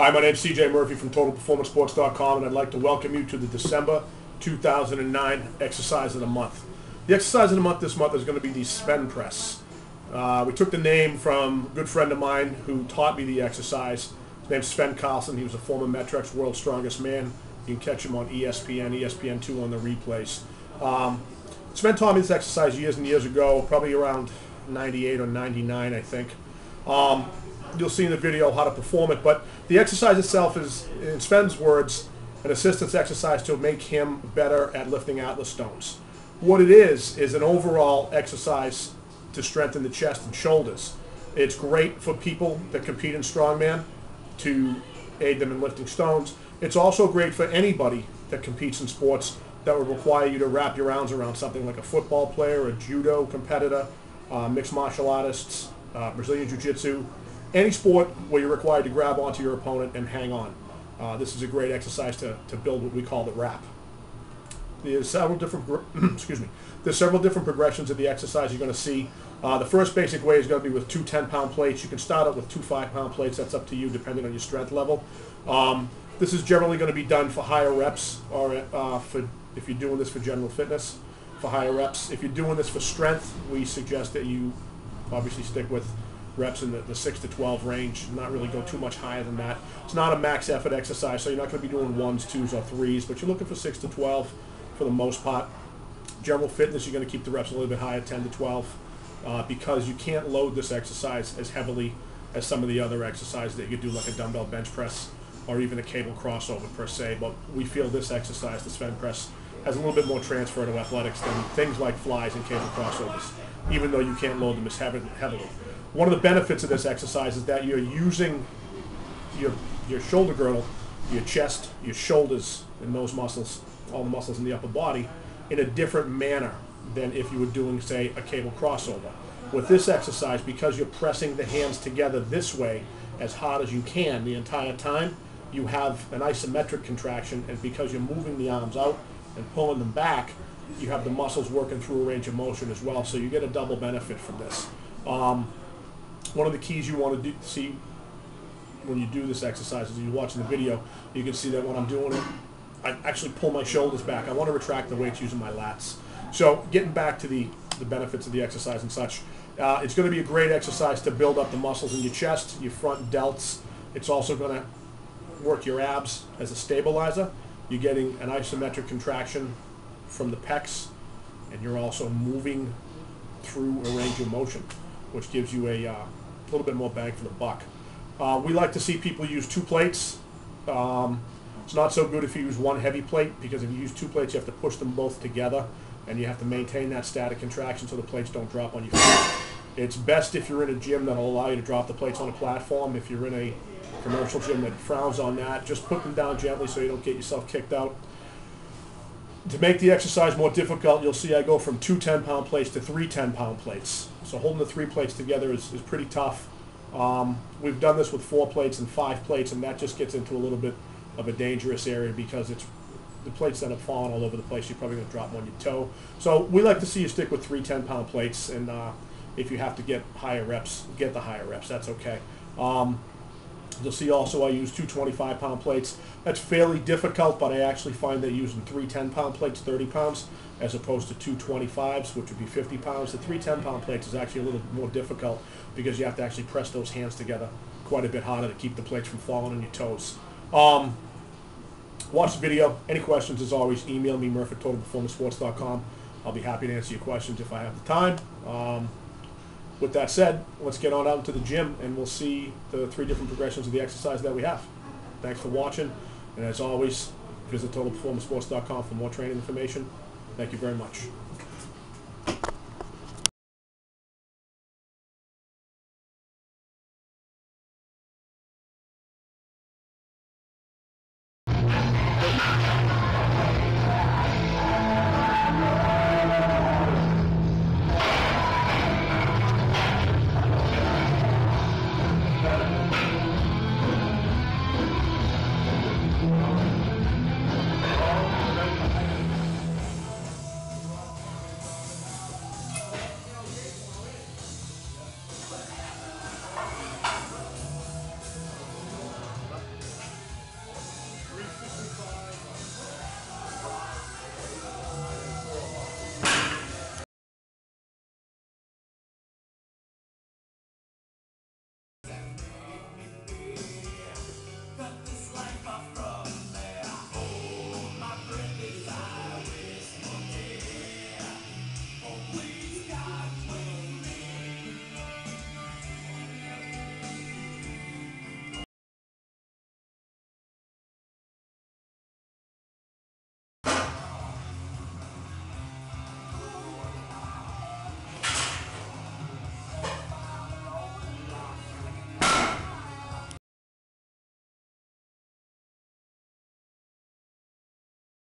Hi, my name is CJ Murphy from TotalPerformanceSports.com, and I'd like to welcome you to the December 2009 exercise of the month. The exercise of the month this month is going to be the Svend press. Uh, we took the name from a good friend of mine who taught me the exercise. His name's Svend Karlsen. He was a former Met-Rx World's Strongest Man. You can catch him on ESPN, ESPN2 on the replays. Um, Svend taught me this exercise years and years ago, probably around 98 or 99, I think. Um, you'll see in the video how to perform it. But the exercise itself is, in Svend's words, an assistance exercise to make him better at lifting Atlas stones. What it is, is an overall exercise to strengthen the chest and shoulders. It's great for people that compete in strongman to aid them in lifting stones. It's also great for anybody that competes in sports that would require you to wrap your arms around something like a football player, a judo competitor, uh, mixed martial artists, uh, Brazilian Jiu-Jitsu, any sport where you're required to grab onto your opponent and hang on. Uh, this is a great exercise to, to build what we call the wrap. There's several different, excuse me, there's several different progressions of the exercise you're going to see. Uh, the first basic way is going to be with two 10-pound plates. You can start out with two 5-pound plates. That's up to you depending on your strength level. Um, this is generally going to be done for higher reps or uh, for if you're doing this for general fitness, for higher reps. If you're doing this for strength, we suggest that you obviously stick with reps in the, the 6 to 12 range, not really go too much higher than that. It's not a max effort exercise, so you're not going to be doing ones, twos, or threes, but you're looking for 6 to 12 for the most part. General fitness, you're going to keep the reps a little bit higher, 10 to 12, uh, because you can't load this exercise as heavily as some of the other exercises that you could do, like a dumbbell bench press or even a cable crossover per se. But we feel this exercise, the Svend press, has a little bit more transfer to athletics than things like flies and cable crossovers, even though you can't load them as heavily. One of the benefits of this exercise is that you're using your, your shoulder girdle, your chest, your shoulders, and those muscles, all the muscles in the upper body, in a different manner than if you were doing, say, a cable crossover. With this exercise, because you're pressing the hands together this way as hard as you can the entire time, you have an isometric contraction, and because you're moving the arms out and pulling them back, you have the muscles working through a range of motion as well, so you get a double benefit from this. Um, one of the keys you want to do, see when you do this exercise is you're watching the video, you can see that when I'm doing it, I actually pull my shoulders back. I want to retract the weights using my lats. So getting back to the, the benefits of the exercise and such, uh, it's going to be a great exercise to build up the muscles in your chest, your front delts. It's also going to work your abs as a stabilizer. You're getting an isometric contraction from the pecs, and you're also moving through a range of motion, which gives you a uh, little bit more bang for the buck. Uh, we like to see people use two plates. Um, it's not so good if you use one heavy plate because if you use two plates, you have to push them both together, and you have to maintain that static contraction so the plates don't drop on feet. It's best if you're in a gym that'll allow you to drop the plates on a platform. If you're in a commercial gym that frowns on that. Just put them down gently so you don't get yourself kicked out. To make the exercise more difficult, you'll see I go from two 10-pound plates to three 10-pound plates. So holding the three plates together is, is pretty tough. Um, we've done this with four plates and five plates, and that just gets into a little bit of a dangerous area because it's the plates end up falling all over the place. You're probably going to drop one on your toe. So we like to see you stick with three 10-pound plates, and uh, if you have to get higher reps, get the higher reps. That's okay. Um, You'll see also I use two 25-pound plates. That's fairly difficult, but I actually find that using three 10-pound plates, 30 pounds, as opposed to two 25s, which would be 50 pounds. The three 10-pound plates is actually a little more difficult because you have to actually press those hands together quite a bit harder to keep the plates from falling on your toes. Um, watch the video. Any questions, as always, email me, Murph at TotalPerformanceSports.com. I'll be happy to answer your questions if I have the time. Um, with that said, let's get on out to the gym and we'll see the three different progressions of the exercise that we have. Thanks for watching. And as always, visit totalperformancesports.com for more training information. Thank you very much.